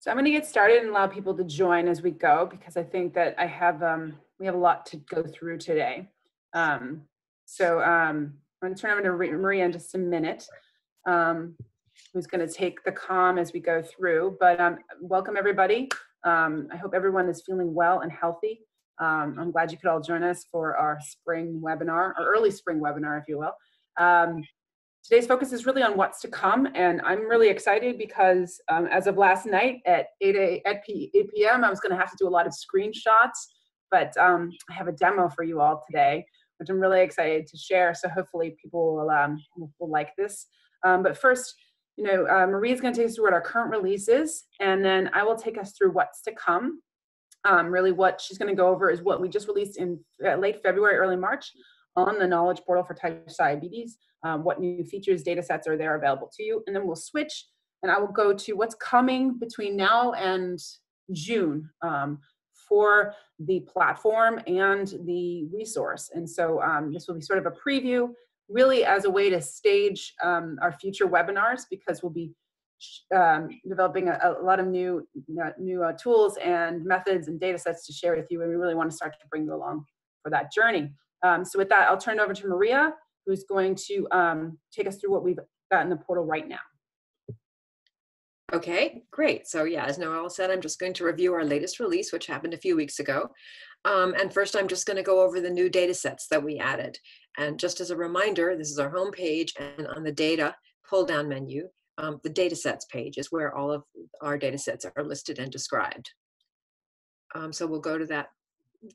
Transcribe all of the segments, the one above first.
So I'm going to get started and allow people to join as we go because I think that I have um, we have a lot to go through today. Um, so um, I'm going to turn over to Maria in just a minute, um, who's going to take the com as we go through. But um, welcome everybody. Um, I hope everyone is feeling well and healthy. I'm glad you could all join us for our spring webinar, or early spring webinar, if you will. Today's focus is really on what's to come, and I'm really excited because um, as of last night at 8, a, at 8 p.m., I was going to have to do a lot of screenshots, but um, I have a demo for you all today, which I'm really excited to share. So hopefully people will, um, will like this. Um, but first, you know, uh, Marie's going to take us through what our current release is, and then I will take us through what's to come. Um, really, what she's going to go over is what we just released in uh, late February, early March on the knowledge portal for type 2 diabetes, um, what new features, data sets are there available to you. And then we'll switch and I will go to what's coming between now and June um, for the platform and the resource. And so um, this will be sort of a preview really as a way to stage um, our future webinars because we'll be um, developing a, a, lot of new uh, new uh, tools and methods and data sets to share with you and we really want to start to bring you along for that journey. Um, so with that, I'll turn it over to Maria, who's going to um, take us through what we've got in the portal right now. Okay, great. So yeah, as Noel said, I'm just going to review our latest release, which happened a few weeks ago. Um, and first, I'm just going to go over the new data sets that we added. And just as a reminder, this is our home page, and on the data pull-down menu, um, the data sets page is where all of our data sets are listed and described. Um, so we'll go to that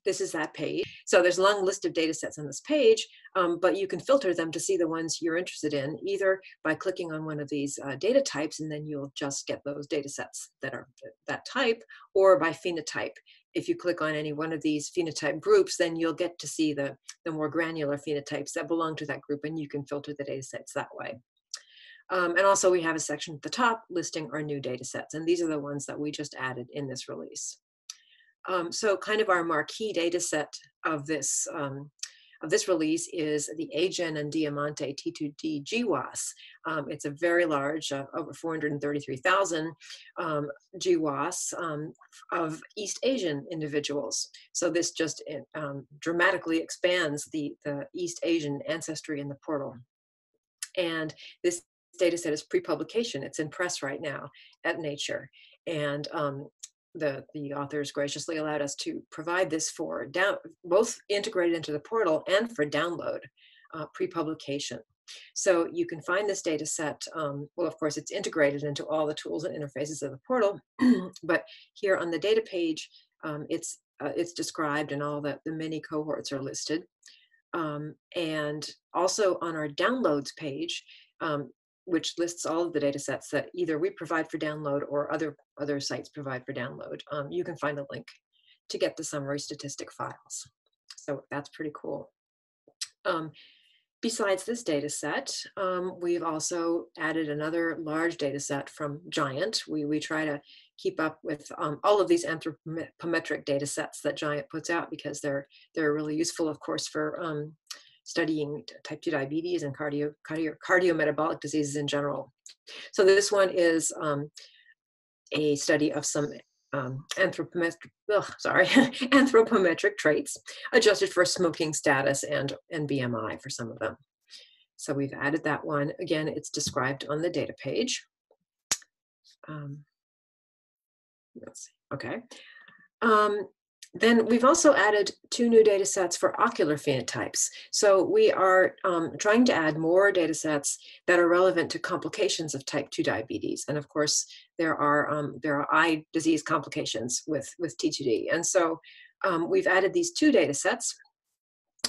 this is that page. So there's a long list of data sets on this page, um, but you can filter them to see the ones you're interested in, either by clicking on one of these uh, data types, and then you'll just get those data sets that are that type, or by phenotype. If you click on any one of these phenotype groups, then you'll get to see the, the more granular phenotypes that belong to that group, and you can filter the data sets that way. Um, and also we have a section at the top listing our new data sets, and these are the ones that we just added in this release. Um, so kind of our marquee data set of this um, of this release is the AGEN and Diamante T2D GWAS. Um, it's a very large, uh, over 433,000 um, GWAS um, of East Asian individuals. So this just eh, um, dramatically expands the, the East Asian ancestry in the portal. And this data set is pre-publication. It's in press right now at Nature. And um, the, the authors graciously allowed us to provide this for down, both integrated into the portal and for download uh, pre-publication. So you can find this data set, um, well, of course, it's integrated into all the tools and interfaces of the portal, but here on the data page, um, it's, uh, it's described and all the, the many cohorts are listed. Um, and also on our downloads page, um, which lists all of the data sets that either we provide for download or other, other sites provide for download. Um, you can find a link to get the summary statistic files. So that's pretty cool. Um, besides this data set, um, we've also added another large data set from Giant. We, we try to keep up with um, all of these anthropometric data sets that Giant puts out because they're, they're really useful, of course, for um, studying type 2 diabetes and cardio, cardio, cardiometabolic diseases in general. So this one is um, a study of some um, anthropometric, ugh, sorry, anthropometric traits adjusted for smoking status and, and BMI for some of them. So we've added that one. Again, it's described on the data page. Um, let's see, okay. Um, then we've also added two new data sets for ocular phenotypes. So we are um, trying to add more data sets that are relevant to complications of type 2 diabetes. And of course, there are, um, there are eye disease complications with, with T2D. And so um, we've added these two data sets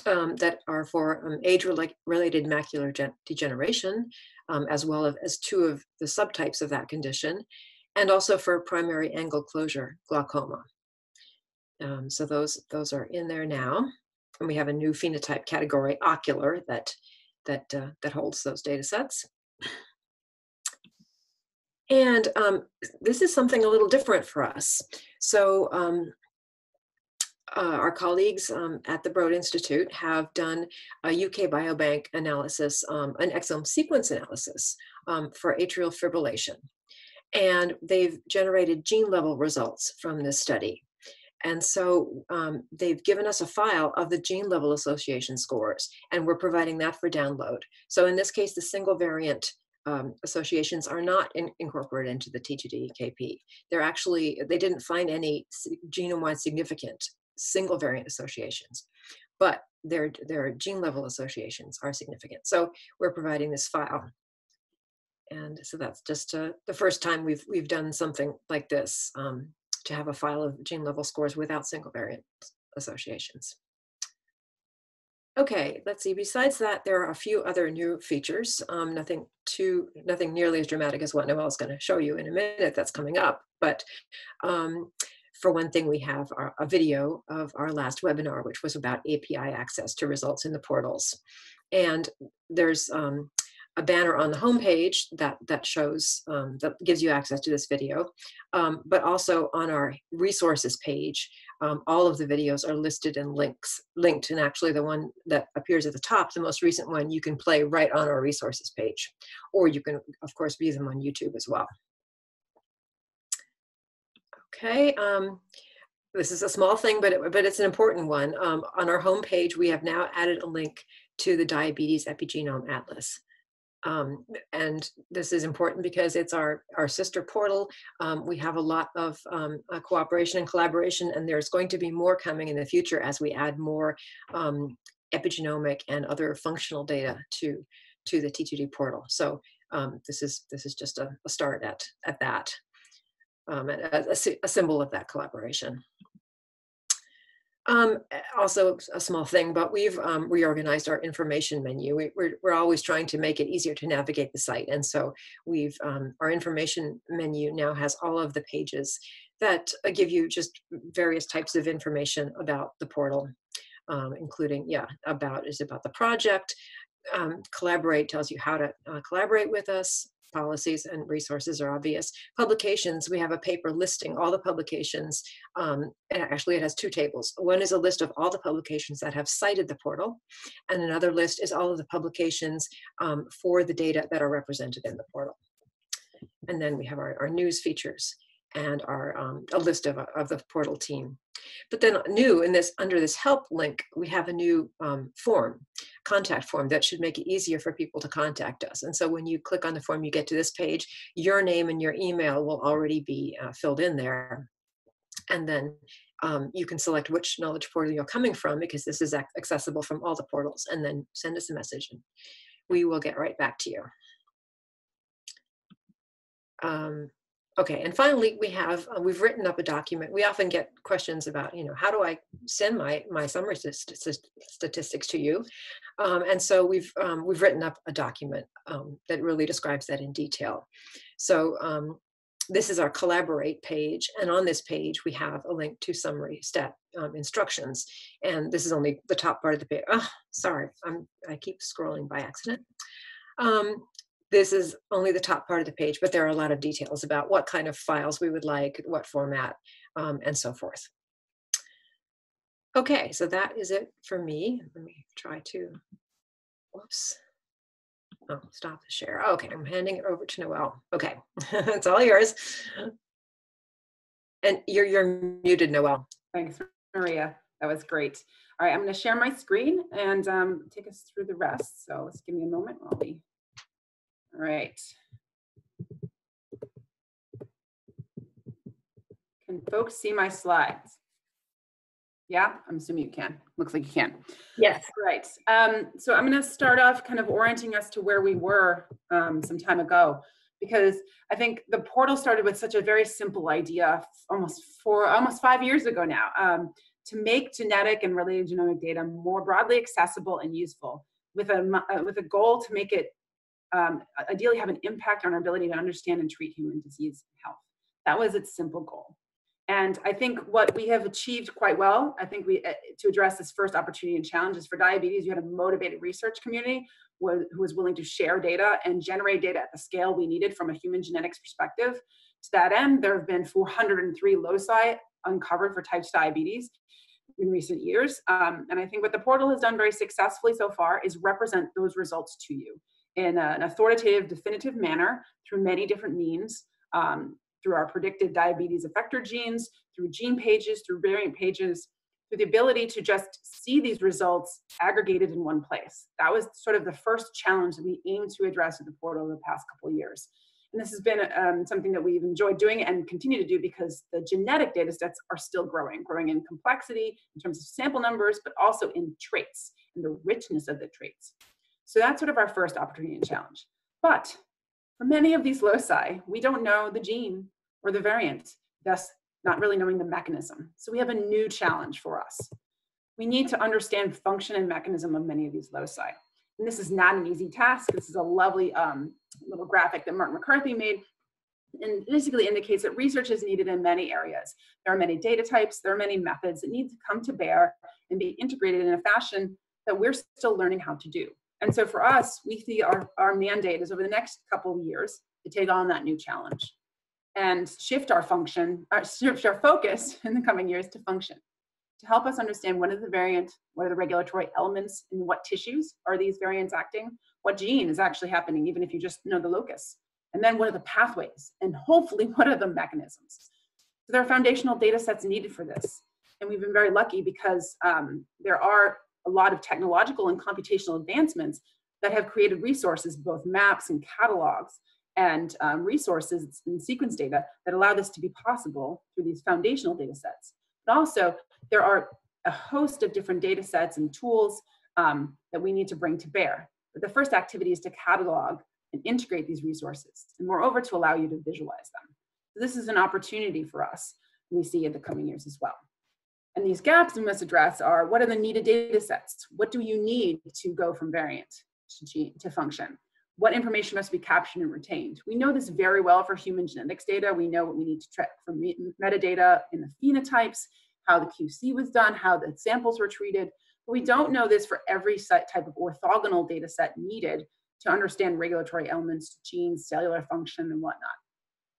um, that are for um, age-related macular degeneration, um, as well as two of the subtypes of that condition, and also for primary angle closure glaucoma. Um, so those, those are in there now. And we have a new phenotype category, ocular, that, that, uh, that holds those data sets. And um, this is something a little different for us. So um, uh, our colleagues um, at the Broad Institute have done a UK Biobank analysis, um, an exome sequence analysis um, for atrial fibrillation. And they've generated gene level results from this study. And so um, they've given us a file of the gene level association scores, and we're providing that for download. So in this case, the single variant um, associations are not in, incorporated into the T2D-KP. They're actually, they didn't find any genome-wide significant single variant associations, but their, their gene level associations are significant. So we're providing this file. And so that's just uh, the first time we've, we've done something like this um, to have a file of gene level scores without single variant associations. Okay, let's see. Besides that, there are a few other new features. Um, nothing too, nothing nearly as dramatic as what Noel is going to show you in a minute. That's coming up. But um, for one thing, we have our, a video of our last webinar, which was about API access to results in the portals. And there's um, a banner on the homepage that that shows um, that gives you access to this video, um, but also on our resources page, um, all of the videos are listed in links linked, and actually the one that appears at the top, the most recent one, you can play right on our resources page, or you can of course view them on YouTube as well. Okay. Um, this is a small thing, but, it, but it's an important one. Um, on our homepage, we have now added a link to the Diabetes Epigenome Atlas. Um, and this is important because it's our, our sister portal. Um, we have a lot of um, uh, cooperation and collaboration, and there's going to be more coming in the future as we add more um, epigenomic and other functional data to, to the T2D portal. So um, this is this is just a, a start at, at that, um, a, a, a symbol of that collaboration. Um, also a small thing, but we've um, reorganized our information menu. We, are we're, we're always trying to make it easier to navigate the site. And so we've, um, our information menu now has all of the pages that uh, give you just various types of information about the portal, um, including, yeah, about, is about the project. Um, collaborate tells you how to uh, collaborate with us policies and resources are obvious. Publications, we have a paper listing all the publications. Um, and actually it has two tables. One is a list of all the publications that have cited the portal. And another list is all of the publications um, for the data that are represented in the portal. And then we have our, our news features and our um, a list of, of the portal team. But then new in this under this help link, we have a new um, form, contact form that should make it easier for people to contact us. And so when you click on the form, you get to this page, your name and your email will already be uh, filled in there. And then um, you can select which knowledge portal you're coming from because this is accessible from all the portals and then send us a message and we will get right back to you. Um, Okay, and finally, we have uh, we've written up a document. We often get questions about, you know, how do I send my my summary st statistics to you? Um, and so we've um, we've written up a document um, that really describes that in detail. So um, this is our collaborate page, and on this page we have a link to summary step um, instructions. And this is only the top part of the page. Oh, sorry, I'm I keep scrolling by accident. Um, this is only the top part of the page, but there are a lot of details about what kind of files we would like, what format, um, and so forth. Okay, so that is it for me. Let me try to, whoops. Oh, stop the share. Okay, I'm handing it over to Noel. Okay, it's all yours. And you're, you're muted, Noel. Thanks, Maria. That was great. All right, I'm going to share my screen and um, take us through the rest. So let's give me a moment while we all right. Can folks see my slides? Yeah, I'm assuming you can. Looks like you can. Yes. Right. Um, so I'm going to start off kind of orienting us to where we were um, some time ago, because I think the portal started with such a very simple idea almost four, almost five years ago now, um, to make genetic and related genomic data more broadly accessible and useful, with a uh, with a goal to make it um, ideally have an impact on our ability to understand and treat human disease and health. That was its simple goal. And I think what we have achieved quite well, I think we, uh, to address this first opportunity and challenges for diabetes, you had a motivated research community who was willing to share data and generate data at the scale we needed from a human genetics perspective. To that end, there have been 403 loci uncovered for type 2 diabetes in recent years. Um, and I think what the portal has done very successfully so far is represent those results to you in an authoritative, definitive manner through many different means um, through our predicted diabetes effector genes, through gene pages, through variant pages, through the ability to just see these results aggregated in one place. That was sort of the first challenge that we aimed to address with the portal over the past couple years. And this has been um, something that we've enjoyed doing and continue to do because the genetic data sets are still growing, growing in complexity in terms of sample numbers, but also in traits and the richness of the traits. So that's sort of our first opportunity and challenge. But for many of these loci, we don't know the gene or the variant, thus not really knowing the mechanism. So we have a new challenge for us. We need to understand function and mechanism of many of these loci. And this is not an easy task. This is a lovely um, little graphic that Mark McCarthy made and basically indicates that research is needed in many areas. There are many data types, there are many methods that need to come to bear and be integrated in a fashion that we're still learning how to do. And so for us, we see our, our mandate is over the next couple of years to take on that new challenge and shift our function, or shift our focus in the coming years to function to help us understand what is the variant, what are the regulatory elements, and what tissues are these variants acting, what gene is actually happening, even if you just know the locus, and then what are the pathways, and hopefully what are the mechanisms. So there are foundational data sets needed for this. And we've been very lucky because um, there are a lot of technological and computational advancements that have created resources, both maps and catalogs, and um, resources and sequence data that allow this to be possible through these foundational data sets. But also, there are a host of different data sets and tools um, that we need to bring to bear. But the first activity is to catalog and integrate these resources, and moreover, to allow you to visualize them. So this is an opportunity for us we see in the coming years as well. And these gaps we must address are what are the needed data sets? What do you need to go from variant to, gene, to function? What information must be captured and retained? We know this very well for human genetics data. We know what we need to track for metadata in the phenotypes how the QC was done, how the samples were treated. But we don't know this for every type of orthogonal data set needed to understand regulatory elements, genes, cellular function, and whatnot.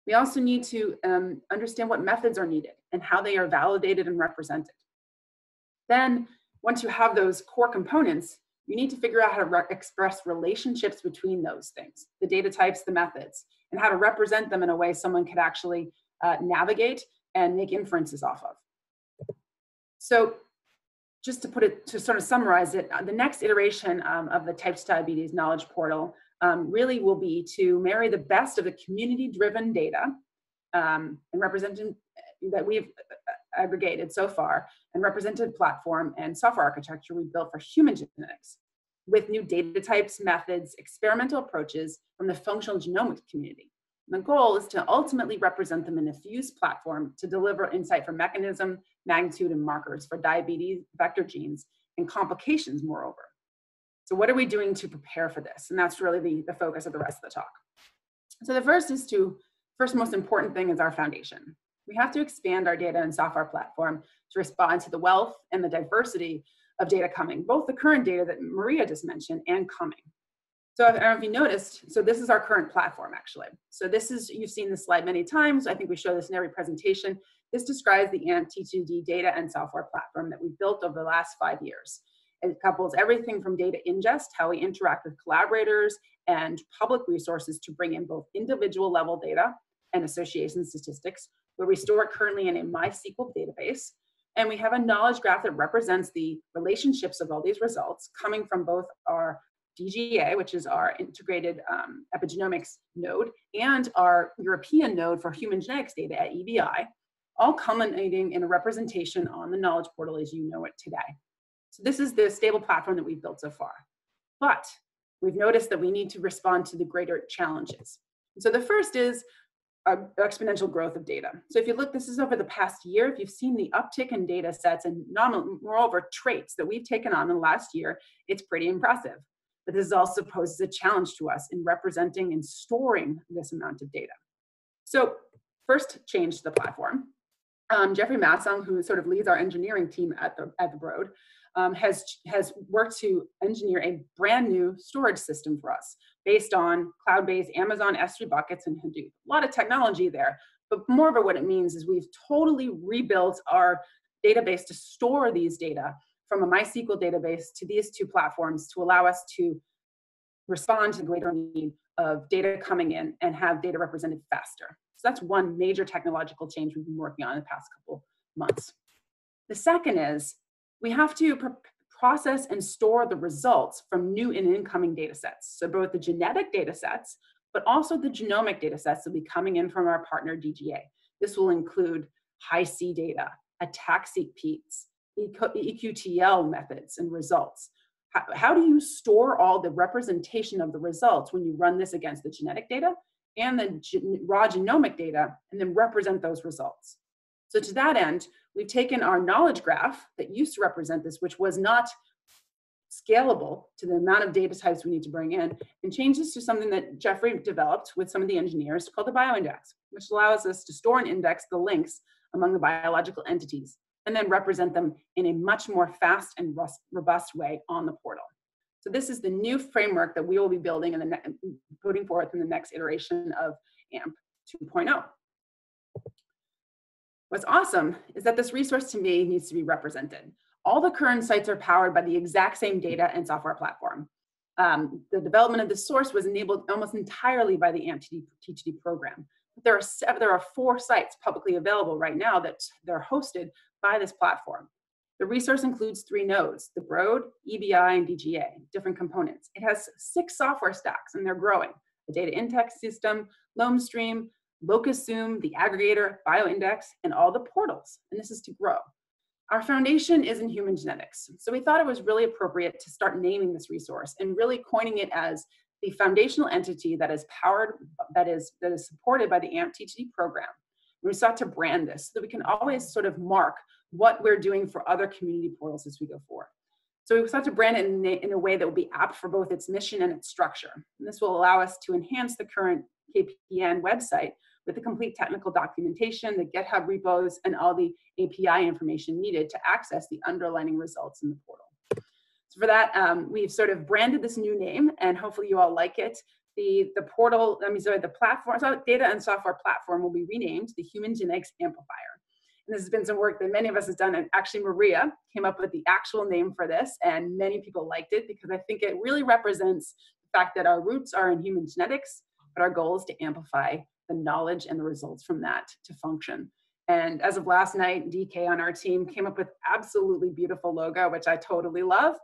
We also need to um, understand what methods are needed and how they are validated and represented. Then, once you have those core components, you need to figure out how to re express relationships between those things, the data types, the methods, and how to represent them in a way someone could actually uh, navigate and make inferences off of. So just to put it, to sort of summarize it, uh, the next iteration um, of the Types 2 diabetes knowledge portal um, really will be to marry the best of the community-driven data um, and represented uh, that we've uh, aggregated so far and represented platform and software architecture we built for human genetics with new data types, methods, experimental approaches from the functional genomics community. The goal is to ultimately represent them in a fused platform to deliver insight for mechanism, magnitude, and markers for diabetes, effector genes, and complications, moreover. So what are we doing to prepare for this? And that's really the, the focus of the rest of the talk. So the first is to, first most important thing is our foundation. We have to expand our data and software platform to respond to the wealth and the diversity of data coming, both the current data that Maria just mentioned and coming. So I don't know if you noticed, so this is our current platform actually. So this is, you've seen this slide many times. I think we show this in every presentation. This describes the AMP T2D data and software platform that we've built over the last five years. It couples everything from data ingest, how we interact with collaborators and public resources to bring in both individual level data and association statistics, where we store it currently in a MySQL database. And we have a knowledge graph that represents the relationships of all these results coming from both our DGA, which is our integrated um, epigenomics node, and our European node for human genetics data at EBI, all culminating in a representation on the knowledge portal as you know it today. So this is the stable platform that we've built so far. But we've noticed that we need to respond to the greater challenges. So the first is exponential growth of data. So if you look, this is over the past year, if you've seen the uptick in data sets and moreover traits that we've taken on in the last year, it's pretty impressive but this also poses a challenge to us in representing and storing this amount of data. So first change to the platform. Um, Jeffrey Massung, who sort of leads our engineering team at the, at the Broad, um, has, has worked to engineer a brand new storage system for us based on cloud-based Amazon S3 buckets and Hadoop. A lot of technology there, but more of what it means is we've totally rebuilt our database to store these data from a MySQL database to these two platforms to allow us to respond to the greater need of data coming in and have data represented faster. So that's one major technological change we've been working on in the past couple months. The second is we have to process and store the results from new and incoming data sets. So both the genetic data sets, but also the genomic data sets that will be coming in from our partner DGA. This will include Hi-C data, ATAC-seq-peaks, EQTL methods and results. How, how do you store all the representation of the results when you run this against the genetic data and the raw genomic data and then represent those results? So to that end, we've taken our knowledge graph that used to represent this, which was not scalable to the amount of data types we need to bring in, and changed this to something that Jeffrey developed with some of the engineers called the bioindex, which allows us to store and index the links among the biological entities and then represent them in a much more fast and robust way on the portal. So this is the new framework that we will be building and putting forth in the next iteration of AMP 2.0. What's awesome is that this resource to me needs to be represented. All the current sites are powered by the exact same data and software platform. Um, the development of the source was enabled almost entirely by the AMP program. There are, there are four sites publicly available right now that they're hosted by this platform. The resource includes three nodes, the Broad, EBI, and DGA, different components. It has six software stacks and they're growing. The data index system, LoamStream, LocusZoom, the aggregator, bioindex, and all the portals. And this is to grow. Our foundation is in human genetics. So we thought it was really appropriate to start naming this resource and really coining it as the foundational entity that is powered, that is, that is supported by the AMP T2D program. we sought to brand this so that we can always sort of mark what we're doing for other community portals as we go forward. So we sought to brand it in a, in a way that will be apt for both its mission and its structure. And this will allow us to enhance the current KPN website with the complete technical documentation, the GitHub repos, and all the API information needed to access the underlining results in the portal. So for that, um, we've sort of branded this new name, and hopefully you all like it. The, the portal, I mean, sorry, the platform, so data and software platform will be renamed the Human Genetics Amplifier. And this has been some work that many of us has done, and actually Maria came up with the actual name for this, and many people liked it because I think it really represents the fact that our roots are in human genetics, but our goal is to amplify the knowledge and the results from that to function. And as of last night, DK on our team came up with absolutely beautiful logo, which I totally love,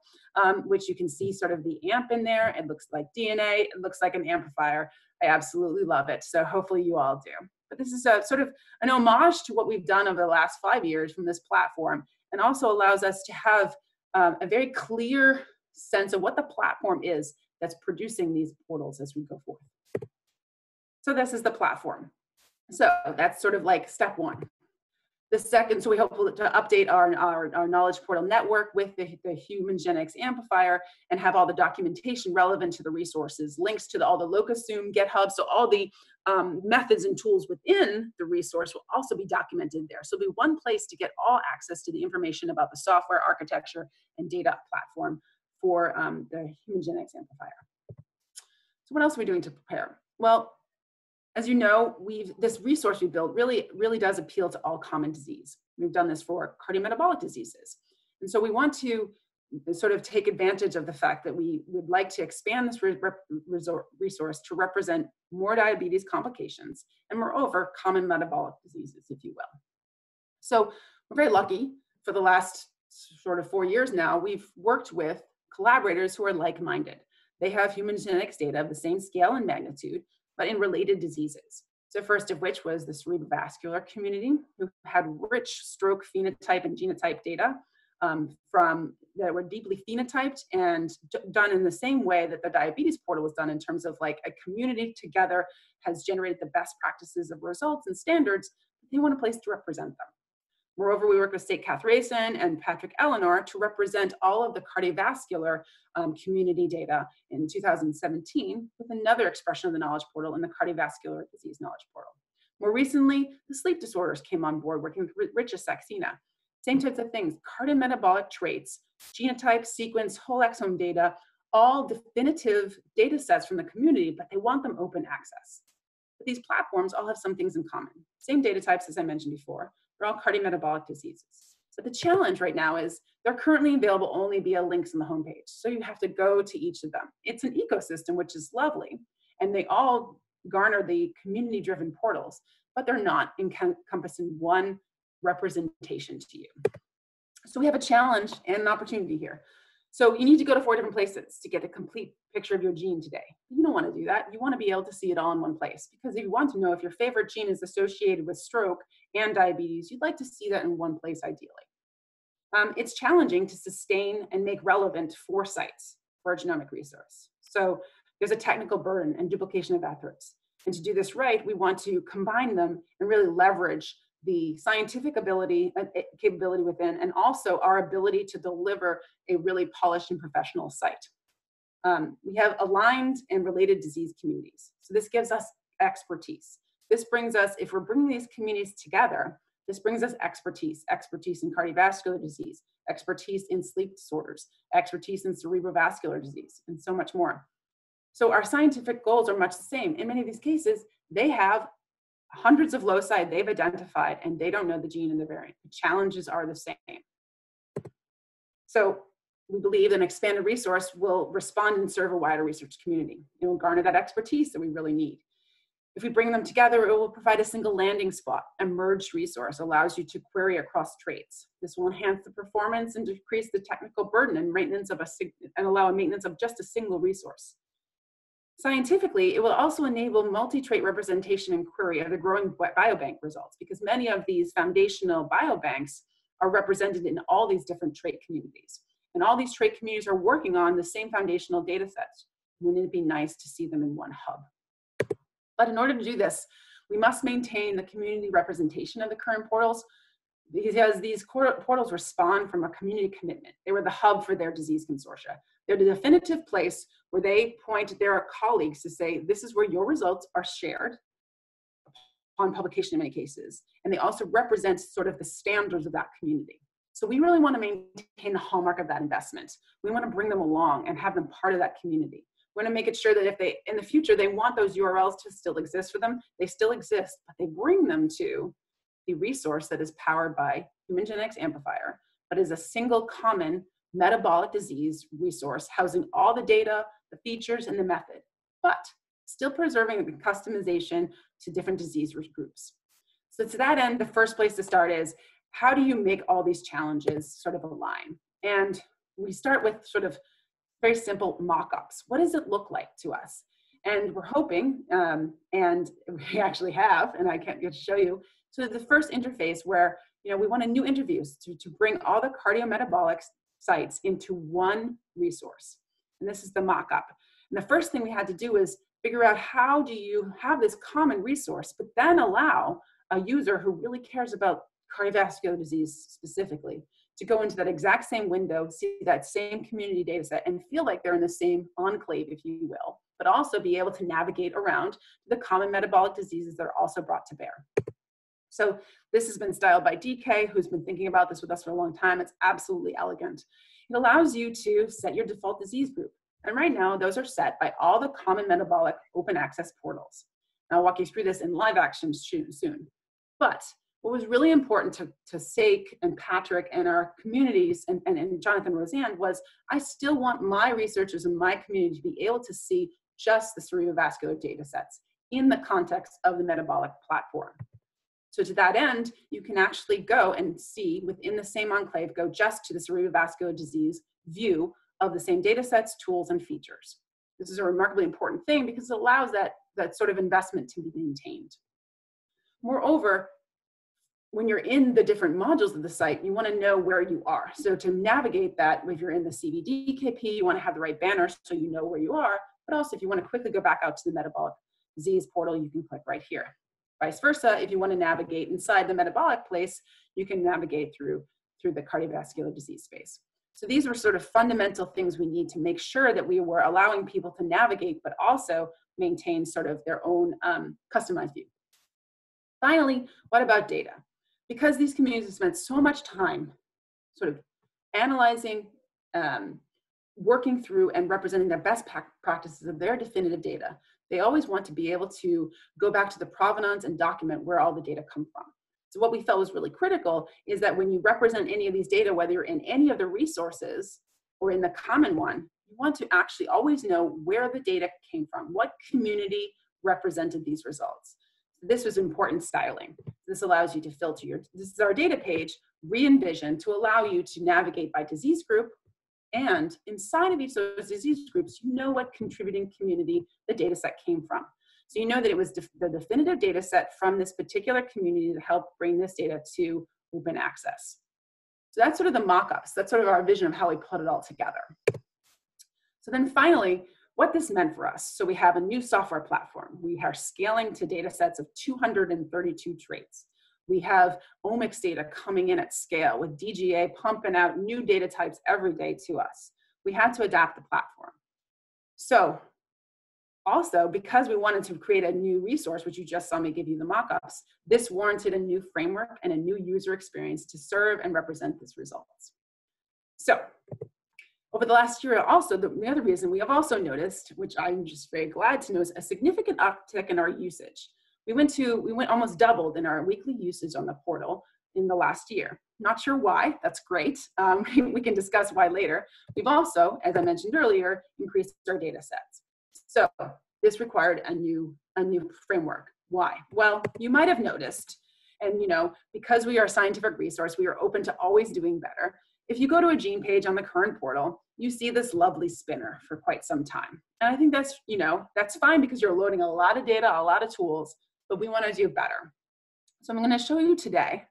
um, which you can see sort of the amp in there. It looks like DNA, it looks like an amplifier. I absolutely love it. So hopefully you all do. But this is a sort of an homage to what we've done over the last five years from this platform and also allows us to have um, a very clear sense of what the platform is that's producing these portals as we go forward. So this is the platform. So that's sort of like step one. The second, so we hope to update our, our, our, knowledge portal network with the, the human genetics amplifier and have all the documentation relevant to the resources, links to the, all the LocusZoom, GitHub, so all the um, methods and tools within the resource will also be documented there. So it'll be one place to get all access to the information about the software architecture and data platform for um, the human genetics amplifier. So what else are we doing to prepare? Well, as you know, we've this resource we built really, really does appeal to all common disease. We've done this for cardiometabolic diseases. And so we want to sort of take advantage of the fact that we would like to expand this re resource to represent more diabetes complications and moreover, common metabolic diseases, if you will. So we're very lucky for the last sort of four years now, we've worked with collaborators who are like-minded. They have human genetics data of the same scale and magnitude, but in related diseases. So first of which was the cerebrovascular community who had rich stroke phenotype and genotype data um, from that were deeply phenotyped and done in the same way that the diabetes portal was done in terms of like a community together has generated the best practices of results and standards, they want a place to represent them. Moreover, we work with Sekar Kathiresan and Patrick Ellinor to represent all of the cardiovascular um, community data in 2017 with another expression of the Knowledge Portal in the Cardiovascular Disease Knowledge Portal. More recently, the sleep disorders came on board working with Richa Saxena. Same types of things, cardiometabolic traits, genotype, sequence, whole exome data, all definitive data sets from the community, but they want them open access. But these platforms all have some things in common. Same data types as I mentioned before, they're all cardiometabolic diseases. So the challenge right now is they're currently available only via links on the homepage. So you have to go to each of them. It's an ecosystem, which is lovely, and they all garner the community-driven portals. but they're not encompassed in one representation to you. So we have a challenge and an opportunity here. So you need to go to four different places to get a complete picture of your gene today. You don't want to do that. You want to be able to see it all in one place because if you want to know if your favorite gene is associated with stroke and diabetes, you'd like to see that in one place ideally. Um, it's challenging to sustain and make relevant four sites for a genomic resource. So there's a technical burden and duplication of efforts. And to do this right, we want to combine them and really leverage the scientific ability, uh, capability within, and also our ability to deliver a really polished and professional site. Um, we have aligned and related disease communities. So this gives us expertise. This brings us, if we're bringing these communities together, this brings us expertise, expertise in cardiovascular disease, expertise in sleep disorders, expertise in cerebrovascular disease, and so much more. So our scientific goals are much the same. In many of these cases, they have hundreds of loci they've identified and they don't know the gene and the variant. The challenges are the same. So we believe an expanded resource will respond and serve a wider research community. It will garner that expertise that we really need. If we bring them together, it will provide a single landing spot. A merged resource allows you to query across traits. This will enhance the performance and decrease the technical burden and maintenance of a and allow a maintenance of just a single resource. Scientifically, it will also enable multi-trait representation and query of the growing biobank results because many of these foundational biobanks are represented in all these different trait communities. And all these trait communities are working on the same foundational data sets. Wouldn't it be nice to see them in one hub? But in order to do this, we must maintain the community representation of the current portals because these portals respond from a community commitment. They were the hub for their disease consortia. They're the definitive place where they point their colleagues to say, this is where your results are shared upon publication in many cases. And they also represent sort of the standards of that community. So we really want to maintain the hallmark of that investment. We want to bring them along and have them part of that community. We want to make it sure that if they, in the future, they want those URLs to still exist for them, they still exist, but they bring them to the resource that is powered by Human Genetics Amplifier, but is a single common metabolic disease resource housing all the data, the features, and the method, but still preserving the customization to different disease groups. So to that end, the first place to start is how do you make all these challenges sort of align? And we start with sort of very simple mock-ups. What does it look like to us? And we're hoping, um, and we actually have, and I can't get to show you, so the first interface where you know we want a new interviews to, to bring all the cardiometabolic sites into one resource. And this is the mock-up. And the first thing we had to do is figure out how do you have this common resource, but then allow a user who really cares about cardiovascular disease specifically to go into that exact same window, see that same community data set, and feel like they're in the same enclave, if you will, but also be able to navigate around the common metabolic diseases that are also brought to bear. So this has been styled by DK, who's been thinking about this with us for a long time. It's absolutely elegant. It allows you to set your default disease group. And right now, those are set by all the common metabolic open access portals. And I'll walk you through this in live action soon. But what was really important to, to Sekar and Patrick and our communities and, and, and Jonathan Rosand was I still want my researchers and my community to be able to see just the cerebrovascular data sets in the context of the metabolic platform. So to that end, you can actually go and see within the same enclave, go just to the cerebrovascular disease view of the same data sets, tools, and features. This is a remarkably important thing because it allows that, that sort of investment to be maintained. Moreover, when you're in the different modules of the site, you want to know where you are. So to navigate that, if you're in the CVD-KP, you want to have the right banner so you know where you are. But also, if you want to quickly go back out to the metabolic disease portal, you can click right here. Vice versa, if you want to navigate inside the metabolic place, you can navigate through, through the cardiovascular disease space. So these were sort of fundamental things we need to make sure that we were allowing people to navigate, but also maintain sort of their own um, customized view. Finally, what about data? because these communities have spent so much time sort of analyzing, um, working through and representing their best practices of their definitive data, they always want to be able to go back to the provenance and document where all the data come from. So what we felt was really critical is that when you represent any of these data, whether you're in any of the resources or in the common one, you want to actually always know where the data came from, what community represented these results. This was important styling. This allows you to filter your, this is our data page, re-envision to allow you to navigate by disease group. And inside of each of those disease groups, you know what contributing community the data set came from. So you know that it was def the definitive data set from this particular community to help bring this data to open access. So that's sort of the mock-ups. That's sort of our vision of how we put it all together. So then finally, what this meant for us. So we have a new software platform. We are scaling to data sets of 232 traits. We have omics data coming in at scale with DGA pumping out new data types every day to us. We had to adapt the platform. So also, because we wanted to create a new resource, which you just saw me give you the mock-ups, this warranted a new framework and a new user experience to serve and represent these results. So over the last year also, the, the other reason we have also noticed, which I'm just very glad to know, is a significant uptick in our usage. We went to, we went almost doubled in our weekly usage on the portal in the last year. Not sure why, that's great. Um, we can discuss why later. We've also, as I mentioned earlier, increased our data sets. So this required a new, a new framework. Why? Well, you might have noticed, and you know, because we are a scientific resource, we are open to always doing better. If you go to a gene page on the current portal, you see this lovely spinner for quite some time. And I think that's, you know, that's fine because you're loading a lot of data, a lot of tools, but we want to do better. So I'm going to show you today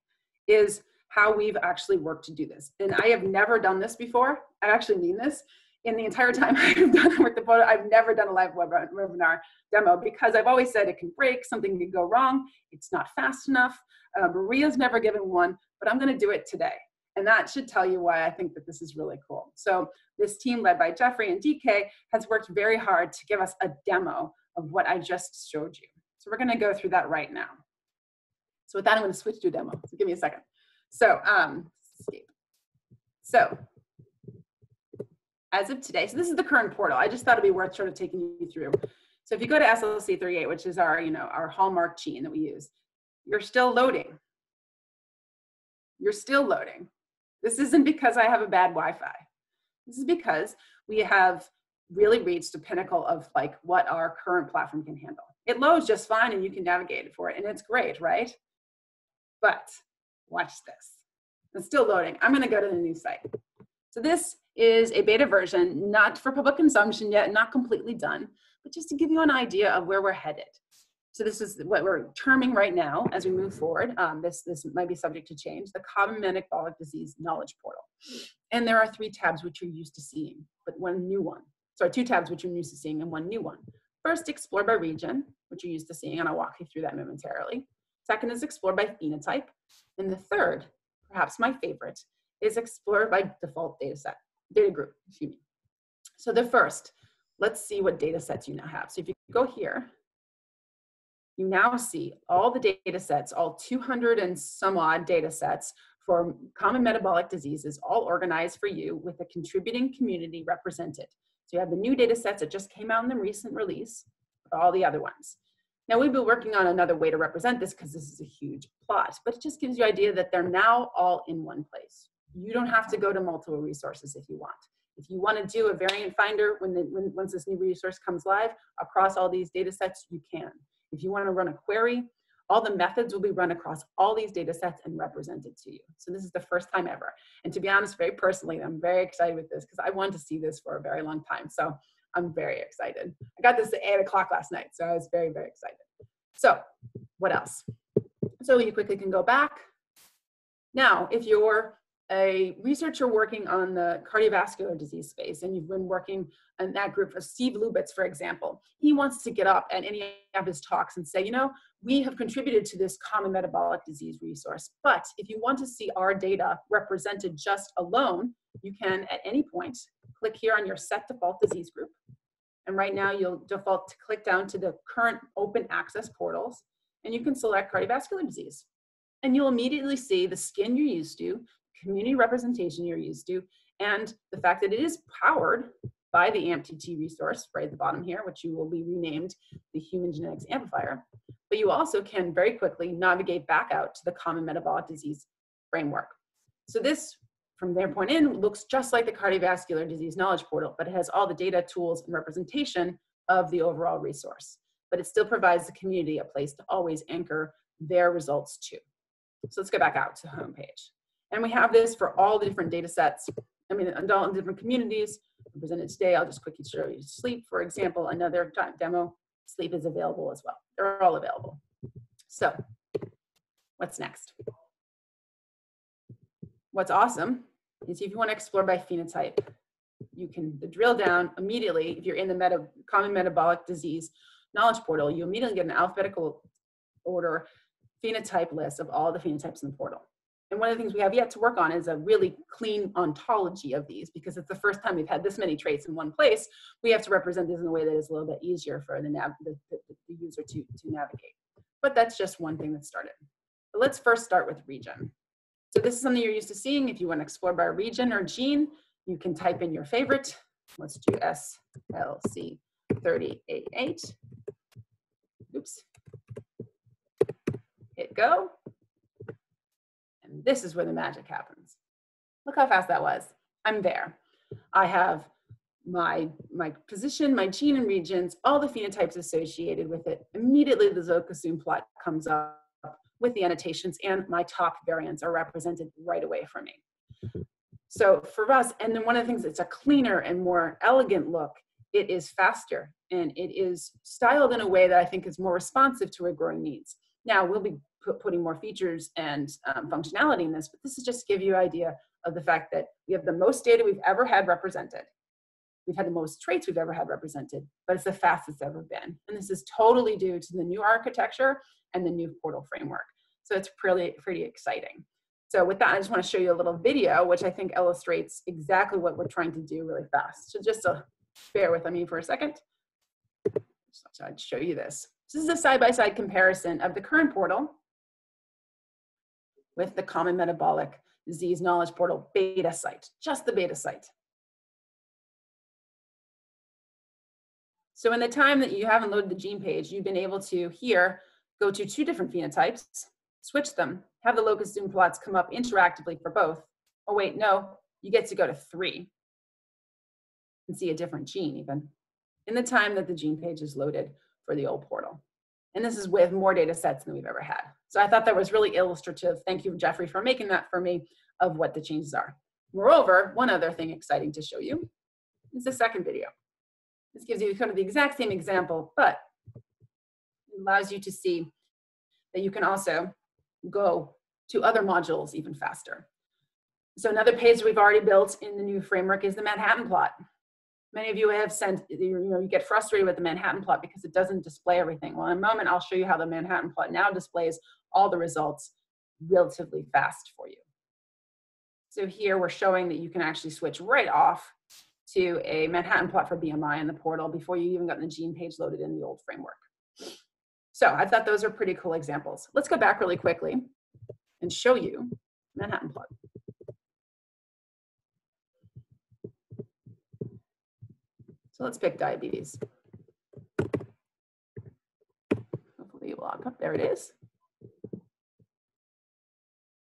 is how we've actually worked to do this. And I have never done this before. I actually mean this in the entire time I've done with the photo, I've never done a live webinar demo because I've always said it can break, something can go wrong, it's not fast enough. Uh, Maria's never given one, but I'm gonna do it today. And that should tell you why I think that this is really cool. So this team led by Jeffrey and DK has worked very hard to give us a demo of what I just showed you. So we're gonna go through that right now. So with that, I'm gonna switch to a demo. So give me a second. So, um, so as of today, so this is the current portal. I just thought it'd be worth sort of taking you through. So if you go to SLC38, which is our, you know, our hallmark gene that we use, you're still loading. You're still loading. This isn't because I have a bad Wi-Fi. This is because we have really reached a pinnacle of like what our current platform can handle. It loads just fine and you can navigate for it and it's great, right? But watch this. It's still loading. I'm gonna go to the new site. So this is a beta version, not for public consumption yet, not completely done, but just to give you an idea of where we're headed. So this is what we're terming right now as we move forward. Um, this, this might be subject to change, the Common Metabolic Disease Knowledge Portal. And there are three tabs which you're used to seeing, but one new one. Sorry, two tabs which you're used to seeing and one new one. First, explore by region, which you're used to seeing, and I'll walk you through that momentarily. Second is explore by phenotype. And the third, perhaps my favorite, is explore by default data set data group, excuse me. So the first, let's see what data sets you now have. So if you go here, you now see all the data sets, all 200 and some odd data sets for common metabolic diseases, all organized for you with a contributing community represented. So you have the new data sets that just came out in the recent release, all the other ones. Now we've been working on another way to represent this because this is a huge plot, but it just gives you idea that they're now all in one place. You don't have to go to multiple resources if you want. If you want to do a variant finder when, the, when once this new resource comes live across all these data sets, you can. If you want to run a query, all the methods will be run across all these data sets and represented to you. So this is the first time ever. And to be honest, very personally, I'm very excited with this because I wanted to see this for a very long time. So I'm very excited. I got this at eight o'clock last night, so I was very, very excited. So what else? So you quickly can go back. Now, if you're a researcher working on the cardiovascular disease space, and you've been working in that group of Steve Lubitz, for example, he wants to get up at any of his talks and say, you know, we have contributed to this common metabolic disease resource, but if you want to see our data represented just alone, you can at any point click here on your set default disease group. And right now you'll default to click down to the current open access portals, and you can select cardiovascular disease. And you'll immediately see the skin you're used to, community representation you're used to, and the fact that it is powered by the AMPTT resource right at the bottom here, which you will be renamed the Human Genetics Amplifier. But you also can very quickly navigate back out to the Common Metabolic Disease Framework. So this, from their point in, looks just like the Cardiovascular Disease Knowledge Portal, but it has all the data, tools, and representation of the overall resource. but it still provides the community a place to always anchor their results to. So let's go back out to homepage. And we have this for all the different data sets. I mean, all in different communities presented today. I'll just quickly show you sleep, for example, another demo. Sleep is available as well. They're all available. So what's next? What's awesome is if you want to explore by phenotype, you can drill down immediately. If you're in the meta, common metabolic disease knowledge portal, you immediately get an alphabetical order phenotype list of all the phenotypes in the portal. And one of the things we have yet to work on is a really clean ontology of these because it's the first time we've had this many traits in one place. We have to represent this in a way that is a little bit easier for the, nav the, the, the user to, to navigate. But that's just one thing that started. But let's first start with region. So this is something you're used to seeing. If you want to explore by region or gene, you can type in your favorite. Let's do SLC30A8. Oops. Hit go. This is where the magic happens. Look how fast that was. I'm there. I have my, my position, my gene and regions, all the phenotypes associated with it. Immediately the Locus Zoom plot comes up with the annotations and my top variants are represented right away for me. So for us, and then one of the things, it's a cleaner and more elegant look. It is faster and it is styled in a way that I think is more responsive to our growing needs. Now we'll be putting more features and um, functionality in this, but this is just to give you an idea of the fact that we have the most data we've ever had represented. We've had the most traits we've ever had represented, but it's the fastest ever been. And this is totally due to the new architecture and the new portal framework. So it's pretty, pretty exciting. So with that, I just want to show you a little video, which I think illustrates exactly what we're trying to do really fast. So just to bear with me for a second. So I'd show you this. This is a side-by-side -side comparison of the current portal with the Common Metabolic Disease Knowledge Portal beta site, just the beta site. So in the time that you haven't loaded the gene page, you've been able to here go to two different phenotypes, switch them, have the locus zoom plots come up interactively for both. Oh wait, no, you get to go to three and see a different gene even in the time that the gene page is loaded for the old portal. And this is with more data sets than we've ever had. So I thought that was really illustrative. Thank you, Jeffrey, for making that for me of what the changes are. Moreover, one other thing exciting to show you is the second video. This gives you kind of the exact same example, but allows you to see that you can also go to other modules even faster. So another page we've already built in the new framework is the Manhattan plot. Many of you have sent, you know, you get frustrated with the Manhattan plot because it doesn't display everything. Well, in a moment, I'll show you how the Manhattan plot now displays all the results relatively fast for you. So here we're showing that you can actually switch right off to a Manhattan plot for BMI in the portal before you even got the gene page loaded in the old framework. So I thought those are pretty cool examples. Let's go back really quickly and show you Manhattan plot. Let's pick diabetes. Hopefully it will up. There it is.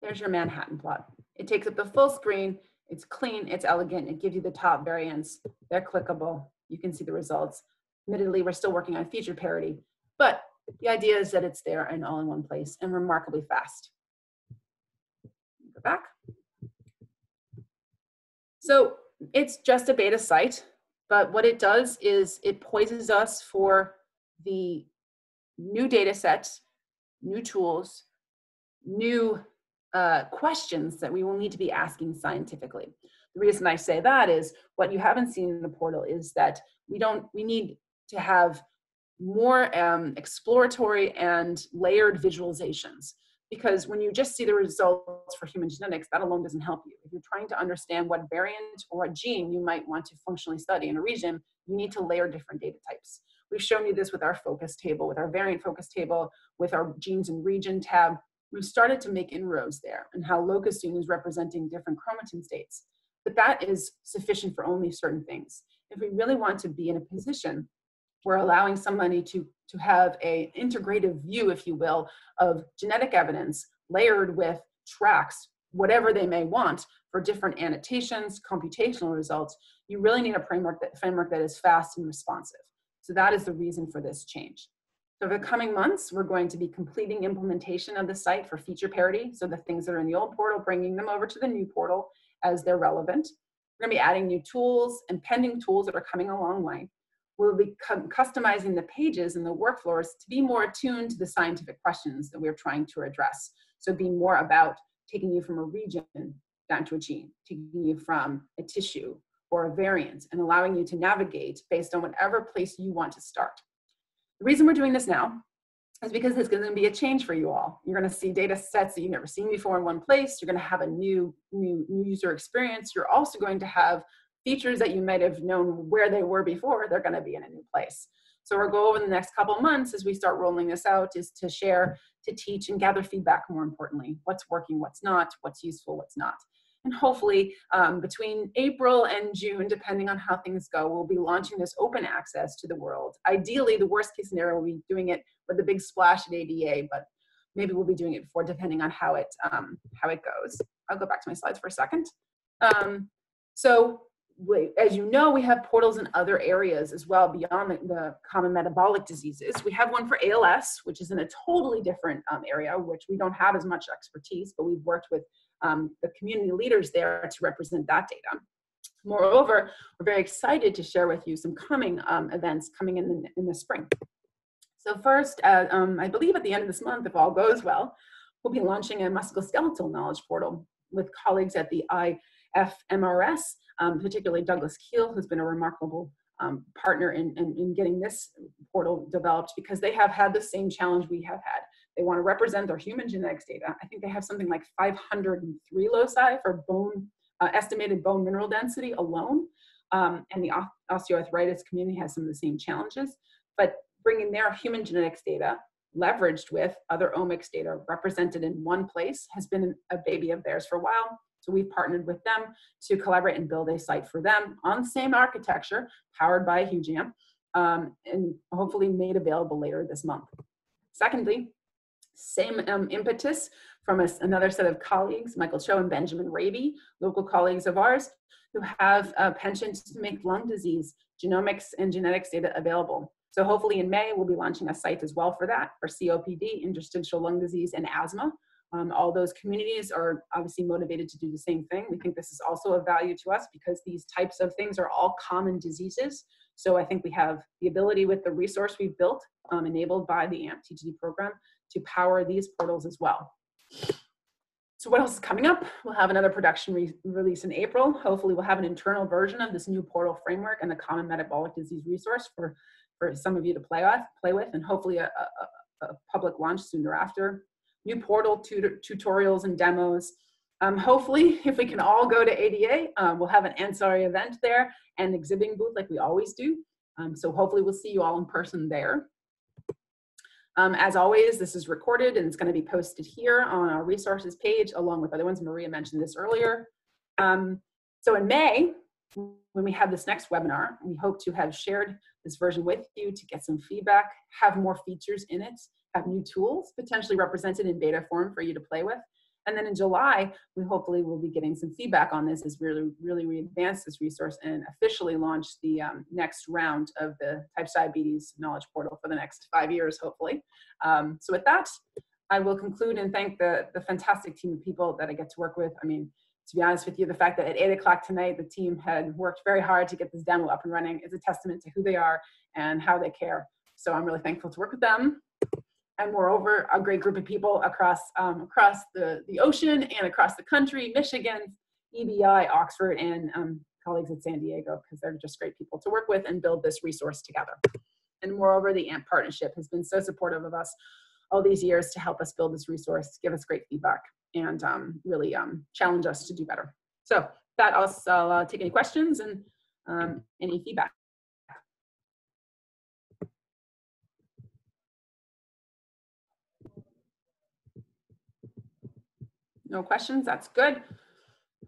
There's your Manhattan plot. It takes up the full screen. It's clean, it's elegant. It gives you the top variants. They're clickable. You can see the results. Admittedly, we're still working on feature parity, but the idea is that it's there and all in one place and remarkably fast. Go back. So it's just a beta site. But what it does is it poises us for the new data sets, new tools, new uh, questions that we will need to be asking scientifically. The reason I say that is what you haven't seen in the portal is that we don't, we need to have more um, exploratory and layered visualizations because when you just see the results for human genetics, that alone doesn't help you. If you're trying to understand what variant or gene you might want to functionally study in a region, you need to layer different data types. We've shown you this with our focus table, with our variant focus table, with our genes and region tab. We've started to make inroads there and how locus zoom is representing different chromatin states. But that is sufficient for only certain things. If we really want to be in a position we're allowing somebody to, to have a integrative view, if you will, of genetic evidence layered with tracks, whatever they may want for different annotations, computational results. You really need a framework that, framework that is fast and responsive. So that is the reason for this change. So the coming months, we're going to be completing implementation of the site for feature parity. So the things that are in the old portal, bringing them over to the new portal as they're relevant. We're gonna be adding new tools and pending tools that are coming a long way. We'll be customizing the pages and the workflows to be more attuned to the scientific questions that we're trying to address. So be more about taking you from a region down to a gene, taking you from a tissue or a variant and allowing you to navigate based on whatever place you want to start. The reason we're doing this now is because there's going to be a change for you all. You're going to see data sets that you've never seen before in one place. You're going to have a new, new, new user experience. You're also going to have features that you might have known where they were before. They're going to be in a new place. So our goal over the next couple months as we start rolling this out is to share, to teach, and gather feedback more importantly. What's working, what's not, what's useful, what's not. And hopefully um, between April and June, depending on how things go, we'll be launching this open access to the world. Ideally, the worst case scenario, we'll be doing it with a big splash at ADA, but maybe we'll be doing it before, depending on how it, um, how it goes. I'll go back to my slides for a second. Um, so we, as you know, we have portals in other areas as well beyond the, the, common metabolic diseases. We have one for ALS, which is in a totally different um, area, which we don't have as much expertise, but we've worked with um, the community leaders there to represent that data. Moreover, we're very excited to share with you some coming um, events coming in the, in the spring. So first, uh, um, I believe at the end of this month, if all goes well, we'll be launching a musculoskeletal knowledge portal with colleagues at the IFMRS, um, particularly Douglas Kiel, who's been a remarkable um, partner in, in, in, getting this portal developed because they have had the same challenge we have had. They want to represent their human genetics data. I think they have something like 503 loci for bone, uh, estimated bone mineral density alone. Um, and the osteoarthritis community has some of the same challenges. But bringing their human genetics data leveraged with other omics data represented in one place has been a baby of theirs for a while. So we've partnered with them to collaborate and build a site for them on the same architecture, powered by HugeAMP, um, and hopefully made available later this month. Secondly, same um, impetus from a, another set of colleagues, Michael Cho and Benjamin Raby, local colleagues of ours, who have a penchant to make lung disease genomics and genetics data available. So hopefully in May, we'll be launching a site as well for that, for COPD, interstitial lung disease, and asthma. Um, all those communities are obviously motivated to do the same thing. We think this is also of value to us because these types of things are all common diseases. So I think we have the ability with the resource we've built, um, enabled by the AMP T2D program, to power these portals as well. So what else is coming up? We'll have another production re release in April. Hopefully we'll have an internal version of this new portal framework and the common metabolic disease resource for, for some of you to play with, play with and hopefully a, a, a public launch soon thereafter. New portal tut tutorials and demos. Um, hopefully, if we can all go to ADA, um, we'll have an Ansari event there and exhibiting booth like we always do. Um, so hopefully we'll see you all in person there. Um, as always, this is recorded and it's going to be posted here on our resources page along with other ones. Maria mentioned this earlier. Um, so in May, when we have this next webinar, we hope to have shared this version with you to get some feedback, have more features in it, have new tools potentially represented in beta form for you to play with, and then in July, we hopefully will be getting some feedback on this as really, really we advance this resource and officially launch the um, next round of the type diabetes knowledge portal for the next five years, hopefully. Um, so with that, I will conclude and thank the, the fantastic team of people that I get to work with. I mean, to be honest with you, the fact that at eight o'clock tonight, the team had worked very hard to get this demo up and running is a testament to who they are and how they care. So I'm really thankful to work with them and moreover, a great group of people across, um, across the, the ocean and across the country, Michigan, EBI, Oxford, and um, colleagues at San Diego, because they're just great people to work with and build this resource together. And moreover, the AMP partnership has been so supportive of us all these years to help us build this resource, give us great feedback, and um, really um, challenge us to do better. So that I'll, I'll uh, take any questions and um, any feedback. No questions? That's good.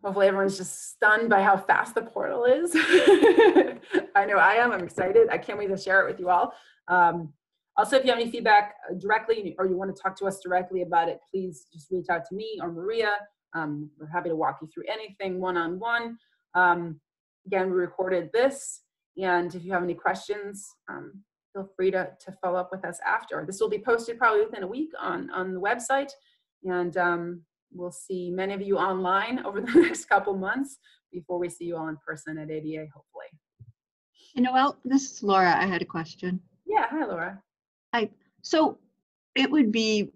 Hopefully everyone's just stunned by how fast the portal is. I know I am. I'm excited. I can't wait to share it with you all. Um, also, if you have any feedback directly or you want to talk to us directly about it, please just reach out to me or Maria. Um, we're happy to walk you through anything one-on-one. -on -one. um, again, we recorded this. And if you have any questions, um, feel free to, to follow up with us after. This will be posted probably within a week on, on the website. And um, we'll see many of you online over the next couple months before we see you all in person at ADA, hopefully. You know, well, this is Laura. I had a question. Yeah, hi, Laura. Hi. So it would be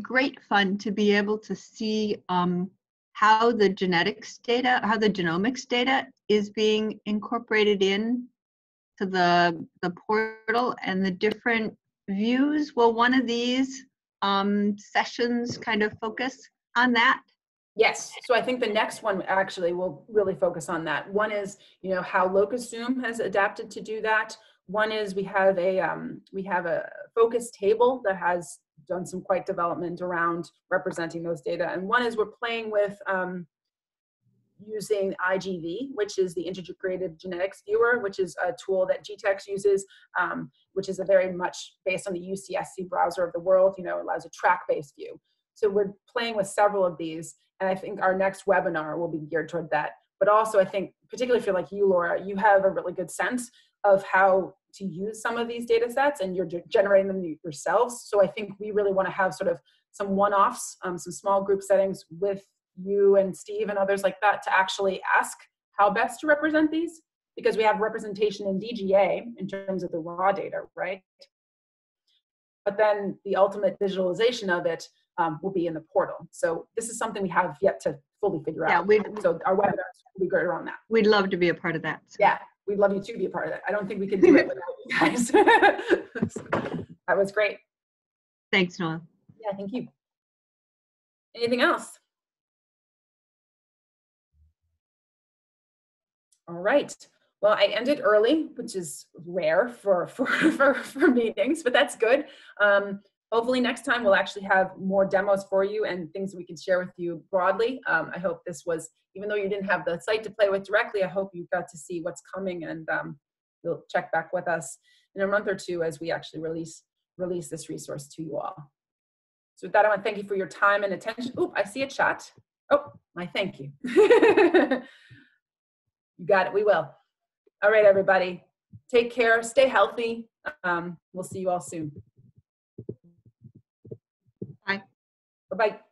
great fun to be able to see um, how the genetics data, how the genomics data is being incorporated in to the the portal and the different views. Will one of these um, sessions kind of focus on that? Yes, so I think the next one actually will really focus on that. One is, you know, how Locus Zoom has adapted to do that. One is we have a um, we have a focus table that has done some quite development around representing those data. And one is we're playing with um, using IGV, which is the integrated genetics viewer, which is a tool that GTEx uses, um, which is a very much based on the UCSC browser of the world, you know, allows a track-based view. So we're playing with several of these, and I think our next webinar will be geared toward that. But also, I think, particularly if you're like you, Laura, you have a really good sense of how to use some of these data sets and you're generating them yourselves. So I think we really want to have sort of some one-offs, um, some small group settings with you and Steve and others like that to actually ask how best to represent these because we have representation in DGA in terms of the raw data, right? But then the ultimate visualization of it um, will be in the portal. So this is something we have yet to fully figure Yeah, out. we'd So our webinars will be great around that. we'd love to be a part of that. so. Yeah, we'd love you to be a part of that. I don't think we can do it without you guys. that was great. Thanks, Noel. Yeah, thank you. Anything else? All right. Well, I ended early, which is rare for for for, for meetings, but that's good. Um, hopefully, next time we'll actually have more demos for you and things we can share with you broadly. Um, I hope this was, even though you didn't have the site to play with directly, I hope you got to see what's coming and um, you'll check back with us in a month or two as we actually release release this resource to you all. So with that, I want to thank you for your time and attention. Oop, I see a chat. Oh, my thank you. you got it. We will. All right, everybody. Take care. Stay healthy. Um, we'll see you all soon. Bye-bye.